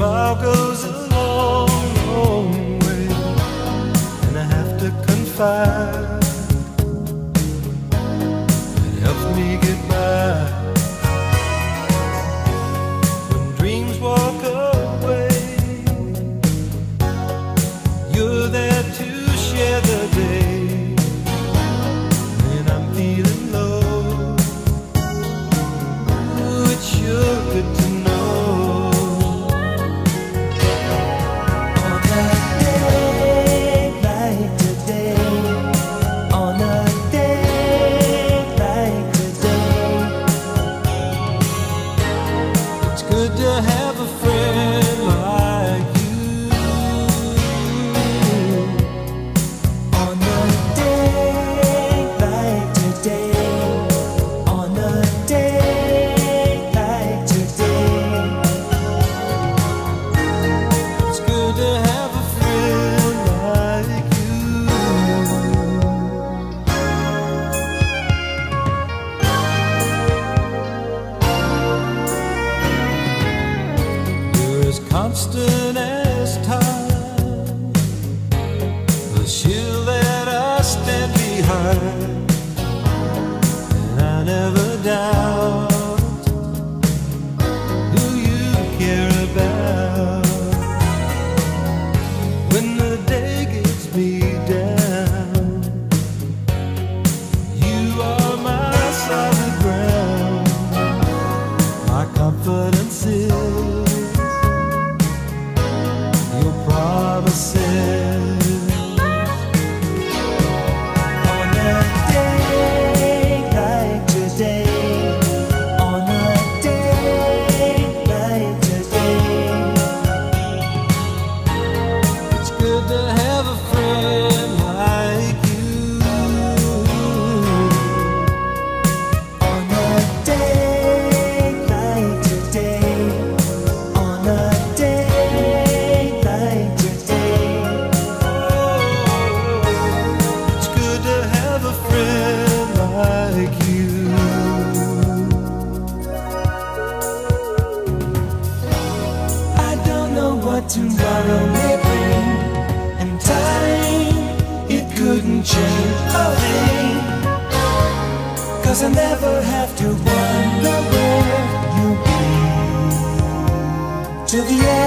smile goes a long, long way, and I have to confide. It helps me get constant as time, the shield that I stand behind, and I never doubt who you care about. Promises. what tomorrow may bring. And time, it couldn't change a thing. Cause I never have to wonder where you'll be. Till the end.